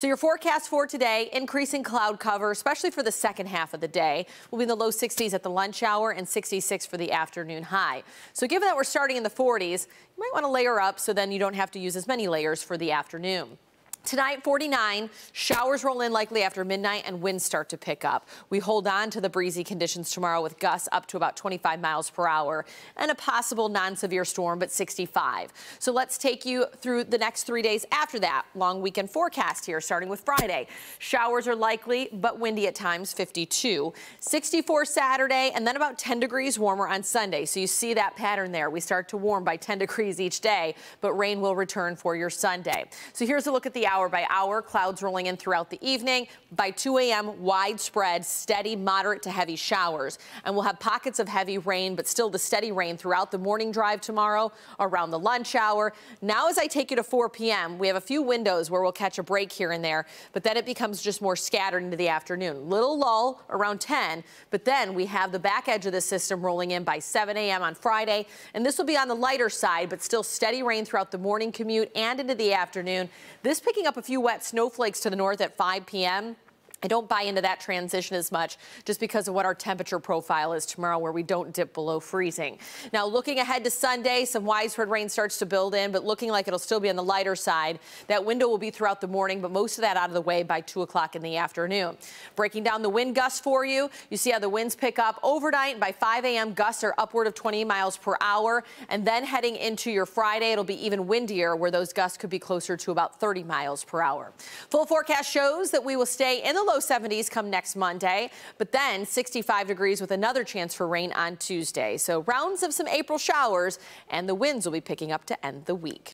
So your forecast for today, increasing cloud cover, especially for the second half of the day, will be in the low 60s at the lunch hour and 66 for the afternoon high. So given that we're starting in the 40s, you might want to layer up so then you don't have to use as many layers for the afternoon. Tonight, 49. Showers roll in likely after midnight and winds start to pick up. We hold on to the breezy conditions tomorrow with gusts up to about 25 miles per hour and a possible non-severe storm, but 65. So let's take you through the next three days after that. Long weekend forecast here, starting with Friday. Showers are likely, but windy at times, 52. 64 Saturday, and then about 10 degrees warmer on Sunday. So you see that pattern there. We start to warm by 10 degrees each day, but rain will return for your Sunday. So here's a look at the hour hour by hour. Clouds rolling in throughout the evening. By 2 a.m., widespread, steady, moderate to heavy showers. And we'll have pockets of heavy rain, but still the steady rain throughout the morning drive tomorrow, around the lunch hour. Now, as I take you to 4 p.m., we have a few windows where we'll catch a break here and there, but then it becomes just more scattered into the afternoon. Little lull around 10, but then we have the back edge of the system rolling in by 7 a.m. on Friday, and this will be on the lighter side, but still steady rain throughout the morning commute and into the afternoon. This picking up a few wet snowflakes to the north at 5 p.m. I don't buy into that transition as much just because of what our temperature profile is tomorrow where we don't dip below freezing. Now looking ahead to Sunday, some widespread rain starts to build in, but looking like it'll still be on the lighter side. That window will be throughout the morning, but most of that out of the way by 2 o'clock in the afternoon. Breaking down the wind gusts for you, you see how the winds pick up overnight. By 5 a.m., gusts are upward of 20 miles per hour. And then heading into your Friday, it'll be even windier where those gusts could be closer to about 30 miles per hour. Full forecast shows that we will stay in the low 70s come next Monday, but then 65 degrees with another chance for rain on Tuesday. So rounds of some April showers and the winds will be picking up to end the week.